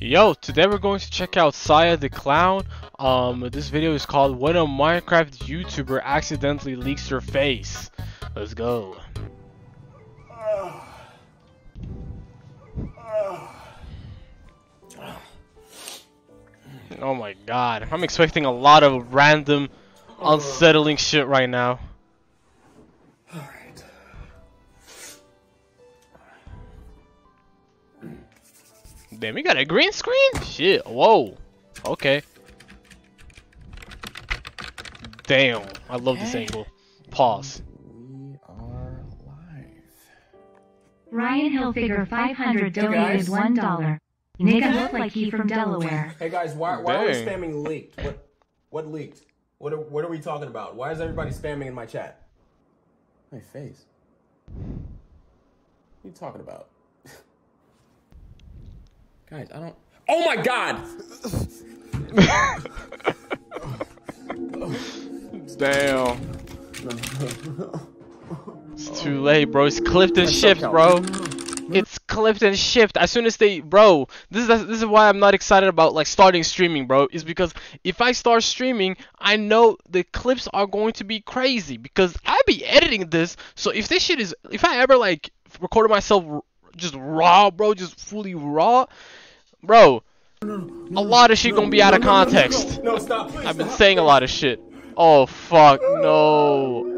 Yo, today we're going to check out Siah the Clown. Um, this video is called When a Minecraft YouTuber Accidentally Leaks Her Face. Let's go. Oh my god, I'm expecting a lot of random, unsettling shit right now. Damn, we got a green screen? Shit, whoa. Okay. Damn, I love this angle. Pause. We are live. Ryan Hilfiger 500 Hey, donated $1. Nigga look like he from Delaware. Hey guys, why, why are we spamming leaked? What what leaked? What are, what are we talking about? Why is everybody spamming in my chat? My face. What are you talking about? Guys, I don't. Oh my god! Damn. It's too late, bro. It's clipped and shipped, bro. It's clipped and shipped. As soon as they, bro, this is this is why I'm not excited about like starting streaming, bro. Is because if I start streaming, I know the clips are going to be crazy because I be editing this. So if this shit is, if I ever like recorded myself just raw, bro, just fully raw, bro, a lot of shit gonna be out of context. No, stop, please. I've been stop. saying a lot of shit. Oh fuck, no.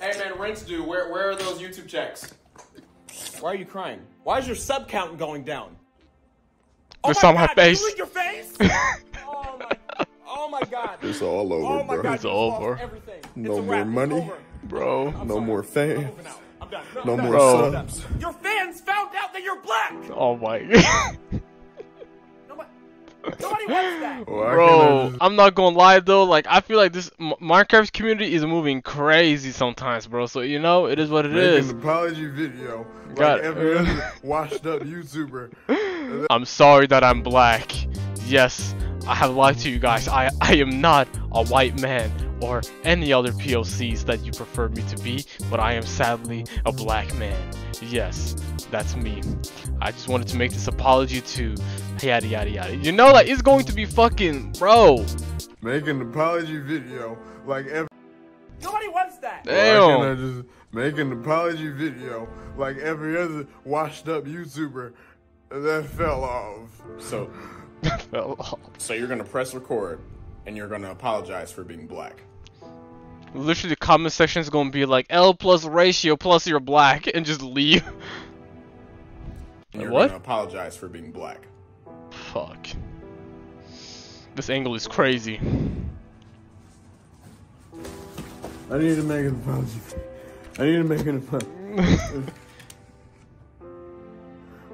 Hey man, Rinse do. Where where are those YouTube checks? Why are you crying? Why is your sub count going down? Oh It's on my God, face. You your face? oh my! Oh my God! It's all over, Oh my bro. God! It's you just lost over. Everything. No it's more money. over. Bro. I'm No sorry. more I'm fans. over. I'm done. No more I'm subs. Your fans found out that you're black. Oh my Nobody, nobody wants that. Why can't I Bro, just- I'm not gonna lie though, like I feel like this M- Minecraft community is moving crazy sometimes, bro. So you know, it is what it Make is. an apology video Got like it. every other washed up YouTuber. I'm sorry that I'm black. Yes, I have lied to you guys. I I am not a white man or any other POCs that you prefer me to be, but I am sadly a black man. Yes, that's me. I just wanted to make this apology to yada yada yada. You know, like it's going to be fucking bro. Make an apology video like every. Nobody wants that. Why can't I Damn. just make an apology video like every other washed up YouTuber that fell off? So, fell off. so you're gonna press record, and you're gonna apologize for being black. Literally, the comment section is gonna be like L plus ratio plus you're black, and just leave. And you're What? gonna apologize for being black. Fuck. This angle is crazy. I need to make an apology. I need to make an apology.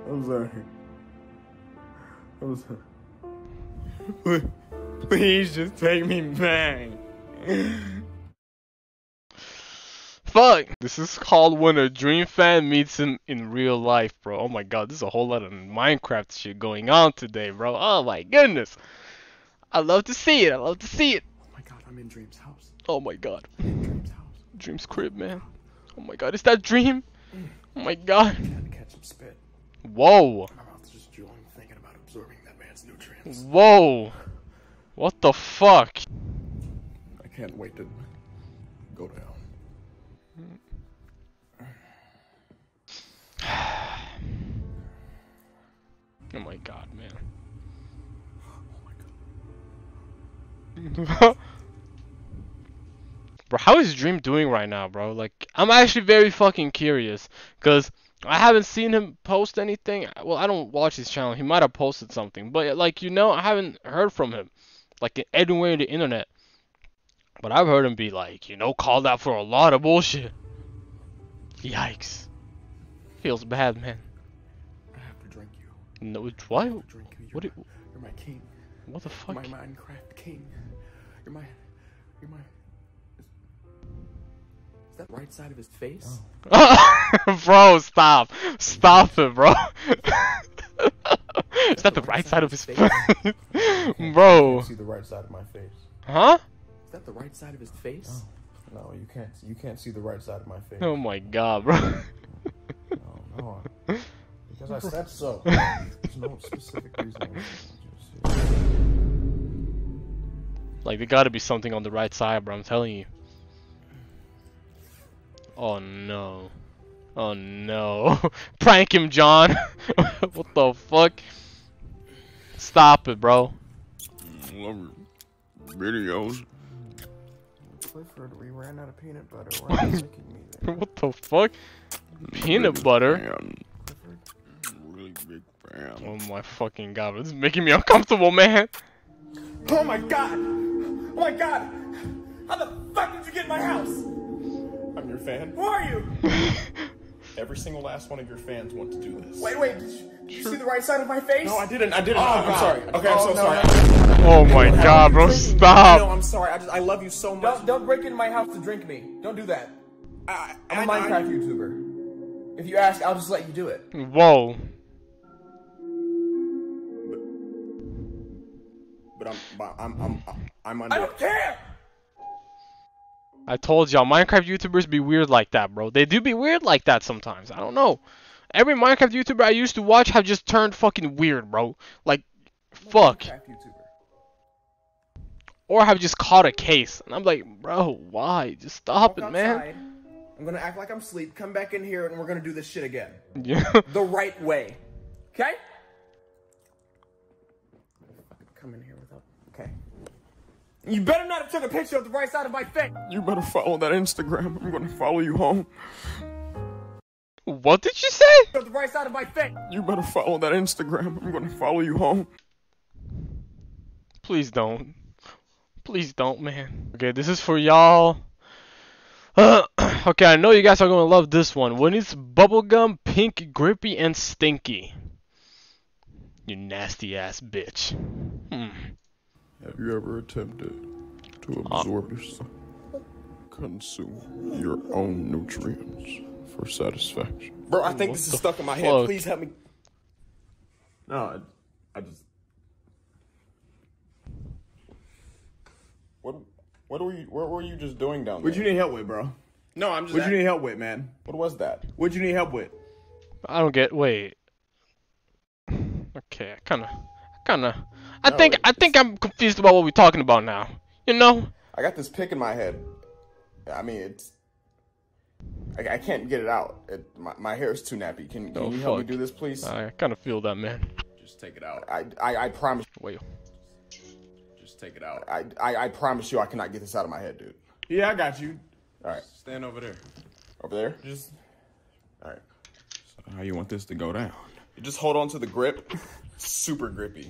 I'm sorry. I'm sorry. Please just take me back. Fuck. This is called when a dream fan meets him in real life, bro. Oh my god, there's a whole lot of Minecraft shit going on today, bro. Oh my goodness. I love to see it. I love to see it. Oh my God, I'm in Dream's house. Oh my god. Dream's house. Dream's crib, man. Oh my god, is that Dream? Mm. Oh my god. Catch some spit. Whoa. My mouth just drooling thinking about absorbing that man's nutrients. Whoa. What the fuck? I can't wait to go down. Oh my god, man. Oh my God. bro, how is Dream doing right now, bro? Like, I'm actually very fucking curious. Because I haven't seen him post anything. Well, I don't watch his channel. He might have posted something. But, like, you know, I haven't heard from him. Like, anywhere in the internet. But I've heard him be, like, you know, called out for a lot of bullshit. Yikes. Feels bad, man. I have to drink you. No, why? I have to drink you. You're, What? my, you're my king. What the You're fuck? my Minecraft king. You're my. You're my. Is, that right side of his face? Oh. bro, stop. Stop it, bro. Is that the right side of his face? bro. See the right side of my face. Huh? Is that the right side of his face? Oh, no, you can't. You can't see the right side of my face. Oh my god, bro. No, no. Because I said so. There's no specific reason. I was just- like, there gotta be something on the right side, bro. I'm telling you. Oh no. Oh no. Prank him, John. what the fuck? Stop it, bro. Mm, love your videos. Clifford, we ran out of peanut butter. Why are you making me there? what the fuck? Peanut butter? Fan. Really big fan. Oh my fucking god, this is making me uncomfortable, man. Oh my god! Oh my god! How the fuck did you get in my house? I'm your fan. Who are you? Every single last one of your fans want to do this. Wait, wait. Did you, did you see the right side of my face? No, I didn't. I didn't. Oh, I'm God. sorry. Okay, I'm Oh, so no, sorry. no. Oh my god, bro, stop. No. I'm sorry. I just I love you so much. Don't, don't break into my house to drink me. Don't do that. I, I'm a I- I- Minecraft YouTuber. If you ask, I'll just let you do it. Whoa. But I'm but I'm I'm I'm under. I don't care. I told y'all, Minecraft YouTubers be weird like that, bro. They do be weird like that sometimes. I don't know. Every Minecraft YouTuber I used to watch have just turned fucking weird, bro. Like, fuck. YouTuber. Or have just caught a case. And I'm like, bro, why? Just stop Walk it, man. I'm gonna act like I'm asleep. Come back in here, and we're gonna do this shit again. Yeah. The right way. Okay? Come in here. You better not have took a picture of the right side of my face. You better follow that Instagram. I'm gonna follow you home. what did you say? Of the right side of my face. You better follow that Instagram. I'm gonna follow you home. Please don't. Please don't, man. Okay, this is for y'all. okay, I know you guys are gonna love this one. When it's bubblegum, pink, grippy, and stinky. You nasty ass bitch. Have you ever attempted to uh. absorb yourself, consume your own nutrients for satisfaction? Bro, I think What this is the stuck in my fuck? head. Please help me. No, I, I just. What what were you what were you just doing down there? What you need help with, bro? no, I'm just. What you need help with, man? What was that? What you need help with? I don't get. Wait. Okay, I kind of, I kind of. I No, think, I think I'm confused about what we're talking about now. You know? I got this pick in my head. I mean, it's. I, I can't get it out. It, my, my hair is too nappy. Can, can Oh, you help me do this, please? I kind of feel that, man. just take it out. I, I, I promise. Wait. Just take it out. I, I, I promise you, I cannot get this out of my head, dude. Yeah, I got you. All right, Stand over there. over there. Just. All right. How you want this to go down? You just hold on to the grip. Super grippy.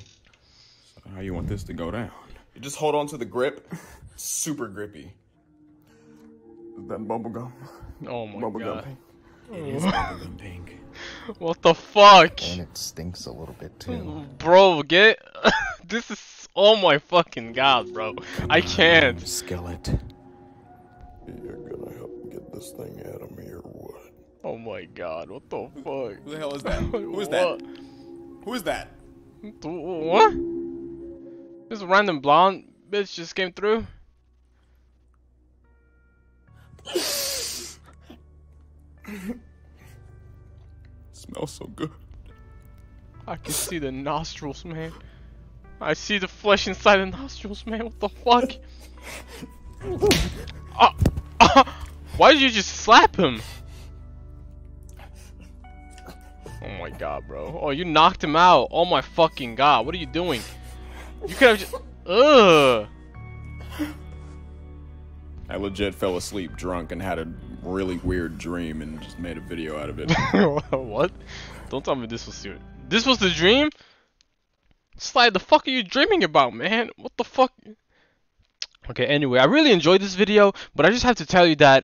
How you want this to go down? You just hold on to the grip. Super grippy. Is that bubblegum? Oh my Bubblegum god. pink. It is bubblegum pink. What the fuck, And it stinks a little bit too. bro? Get. this is. Oh my fucking god, bro. I can't. Skillet. You're gonna help get this thing out of me or what? Oh my god. What the fuck? Who the hell is that? Who is that? Who is that? What? This random blonde bitch just came through. smells so good. I can see the nostrils, man. I see the flesh inside the nostrils, man. What the fuck? Ah, ah, why did you just slap him? Oh my god, bro. Oh, you knocked him out. Oh my fucking god. What are you doing? You could have just. Ugh. I legit fell asleep drunk and had a really weird dream and just made a video out of it. what? Don't tell me this was serious. This was the dream? Slide, the fuck are you dreaming about, man? What the fuck? Okay, anyway, I really enjoyed this video, but I just have to tell you that